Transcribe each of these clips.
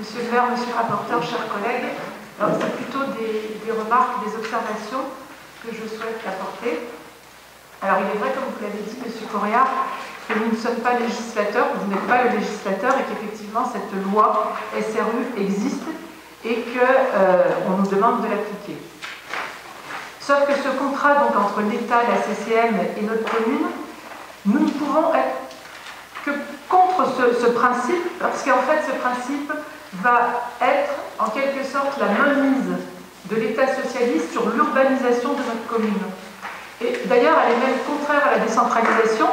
Monsieur le maire, monsieur le rapporteur, chers collègues. C'est plutôt des, remarques, des observations que je souhaite apporter. Alors, il est vrai, comme vous l'avez dit, monsieur Correa, que nous ne sommes pas législateurs, vous n'êtes pas le législateur et qu'effectivement cette loi SRU existe et qu'on euh, nous demande de l'appliquer. Sauf que ce contrat donc, entre l'État, la CCM et notre commune, nous ne pouvons être que contre ce, principe, parce qu'en fait ce principe va être en quelque sorte la mainmise de l'État socialiste sur l'urbanisation de notre commune. Et d'ailleurs, elle est même contraire à la décentralisation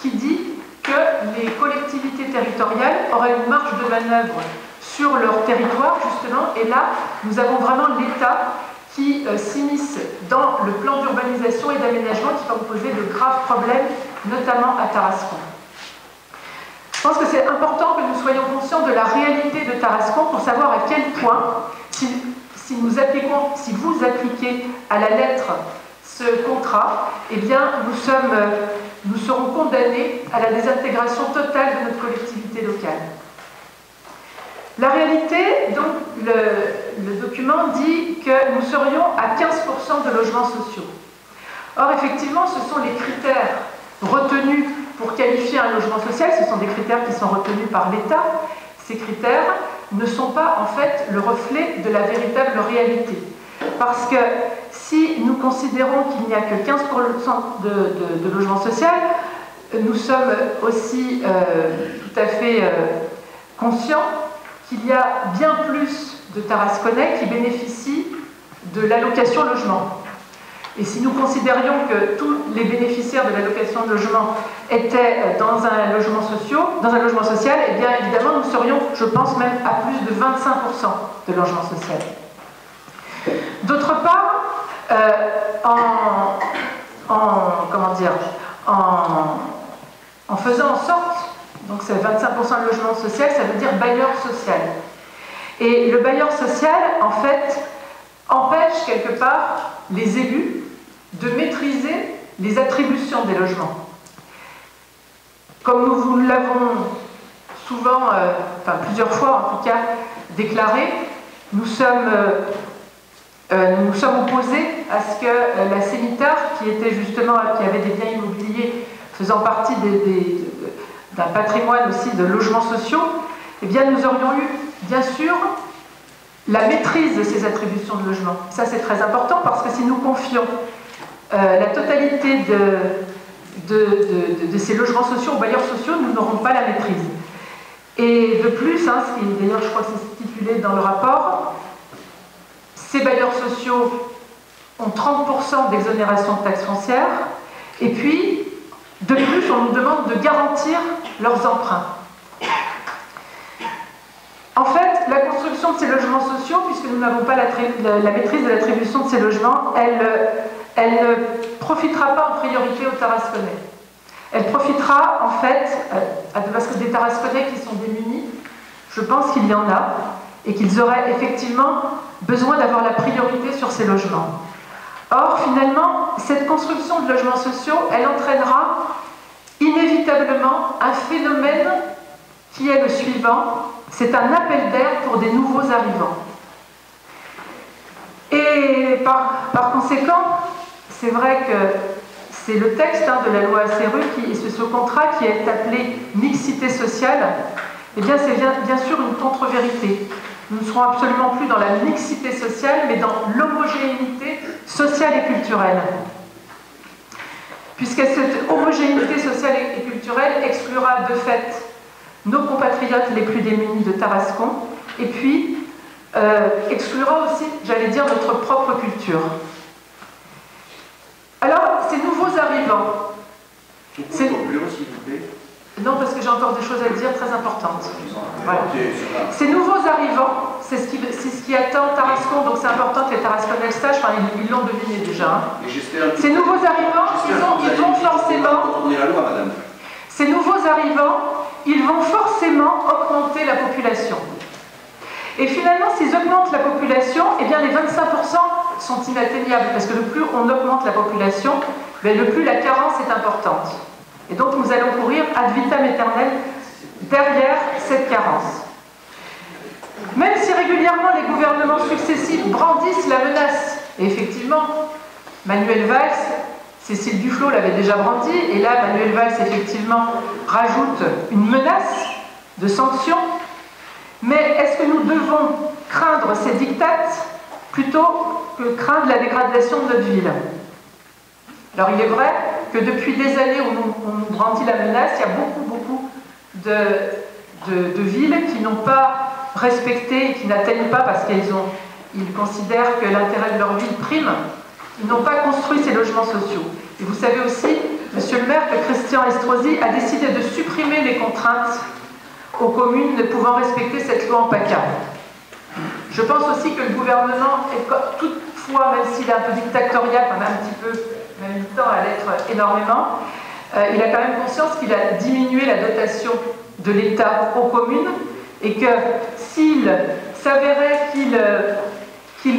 qui dit que les collectivités territoriales auraient une marge de manœuvre sur leur territoire, justement, et là, nous avons vraiment l'État qui euh, s'immisce dans le plan d'urbanisation et d'aménagement qui va poser de graves problèmes, notamment à Tarascon. Je pense que c'est important que nous soyons conscients de la réalité de Tarascon pour savoir à quel point, si, vous appliquez à la lettre ce contrat, eh bien, nous, sommes, nous serons condamnés à la désintégration totale de notre collectivité locale. La réalité, donc, le, le document dit que nous serions à 15% de logements sociaux. Or, effectivement, ce sont les critères retenus pour qualifier un logement social, ce sont des critères qui sont retenus par l'État. Ces critères ne sont pas en fait le reflet de la véritable réalité. Parce que si nous considérons qu'il n'y a que 15% de, de, logements sociaux, nous sommes aussi euh, tout à fait euh, conscients qu'il y a bien plus de Tarasconnais qui bénéficient de l'allocation logement. Et si nous considérions que tous les bénéficiaires de l'allocation de logement étaient euh, dans un logement, social, dans un logement social, eh bien évidemment nous serions, je pense, même à plus de 25% de logement social. D'autre part, euh, en, comment dire, en, faisant en sorte, donc c'est 25% de logement social, ça veut dire bailleur social. Et le bailleur social, en fait, empêche quelque part les élus de maîtriser les attributions des logements. Comme nous vous l'avons souvent, euh, enfin plusieurs fois en tout cas, déclaré, nous sommes, euh, euh, nous sommes opposés à ce que la CEMITAR, qui était justement, qui avait des biens immobiliers faisant partie d'un patrimoine aussi de logements sociaux, eh bien nous aurions eu, bien sûr, la maîtrise de ces attributions de logement. Ça c'est très important parce que si nous confions euh, la totalité de, ces logements sociaux aux bailleurs sociaux, nous n'aurons pas la maîtrise. Et de plus, hein, d'ailleurs je crois que c'est stipulé dans le rapport, ces bailleurs sociaux ont 30% d'exonération de taxes foncières, et puis, de plus, on nous demande de garantir leurs emprunts. En fait, la construction de ces logements sociaux, puisque nous n'avons pas la, la, maîtrise de l'attribution de ces logements, elle, elle ne profitera pas en priorité aux Tarasconnais. Elle profitera en fait, euh, parce que des Tarasconnais qui sont démunis, je pense qu'il y en a, et qu'ils auraient effectivement besoin d'avoir la priorité sur ces logements. Or, finalement, cette construction de logements sociaux, elle entraînera inévitablement un phénomène qui est le suivant, c'est un appel d'air pour des nouveaux arrivants. Et par conséquent, c'est vrai que c'est le texte hein, de la loi SRU, qui, ce, ce contrat qui est appelé mixité sociale, eh bien c'est bien, bien sûr une contre-vérité. Nous ne serons absolument plus dans la mixité sociale, mais dans l'homogénéité sociale et culturelle. Puisque cette homogénéité sociale et culturelle exclura de fait nos compatriotes les plus démunis de Tarascon, et puis euh, exclura aussi, j'allais dire, notre propre culture. Alors, ces nouveaux arrivants. S'il vous plaît. Non, parce que j'ai encore des choses à dire très importantes. Ces nouveaux arrivants, c'est ce, qui, ce qui attend Tarascon, donc c'est important que les Tarasconnais le sachent, enfin, ils l'ont deviné déjà. Hein. Ces nouveaux arrivants, ils, ils vont forcément. Ces nouveaux arrivants, ils vont forcément augmenter la population. Et finalement, s'ils augmentent la population, eh bien les 25% sont inatteignables, parce que le plus on augmente la population, ben, le plus la carence est importante. Et donc nous allons courir ad vitam aeternam derrière cette carence. Même si régulièrement les gouvernements successifs brandissent la menace, et effectivement, Manuel Valls, Cécile Duflot l'avait déjà brandi, et là Manuel Valls effectivement rajoute une menace de sanctions, mais est-ce que nous devons craindre ces dictates plutôt que craindre la dégradation de notre ville? Alors il est vrai que depuis des années où on nous brandit la menace, il y a beaucoup, beaucoup de, villes qui n'ont pas respecté qui n'atteignent pas parce qu'ils ont, ils considèrent que l'intérêt de leur ville prime, ils n'ont pas construit ces logements sociaux. Et vous savez aussi, Monsieur le maire, que Christian Estrosi a décidé de supprimer les contraintes aux communes ne pouvant respecter cette loi en PACA. Je pense aussi que le gouvernement, est, toutefois, même s'il est un peu dictatorial, quand même un petit peu, même le temps à l'être énormément, euh, il a quand même conscience qu'il a diminué la dotation de l'État aux communes et que s'il s'avérait qu'il euh,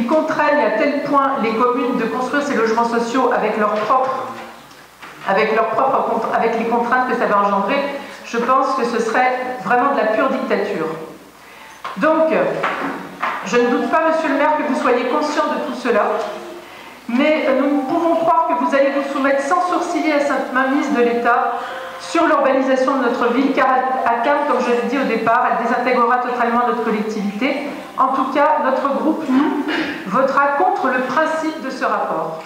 contraigne à tel point les communes de construire ces logements sociaux avec leurs propres avec, avec les contraintes que ça va engendrer, je pense que ce serait vraiment de la pure dictature. Donc, je ne doute pas, monsieur le maire, que vous soyez conscient de tout cela, mais nous pouvons croire que vous allez vous soumettre sans sourciller à cette mainmise de l'État sur l'urbanisation de notre ville, car à Cannes, comme je l'ai dit au départ, elle désintégrera totalement notre collectivité. En tout cas, notre groupe, nous, votera contre le principe de ce rapport.